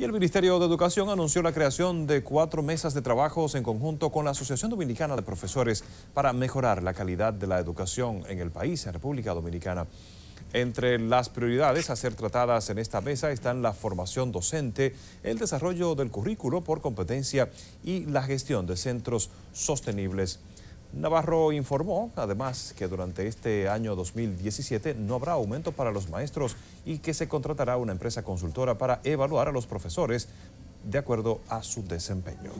Y el Ministerio de Educación anunció la creación de cuatro mesas de trabajos en conjunto con la Asociación Dominicana de Profesores para mejorar la calidad de la educación en el país, en República Dominicana. Entre las prioridades a ser tratadas en esta mesa están la formación docente, el desarrollo del currículo por competencia y la gestión de centros sostenibles. Navarro informó, además, que durante este año 2017 no habrá aumento para los maestros y que se contratará una empresa consultora para evaluar a los profesores de acuerdo a su desempeño.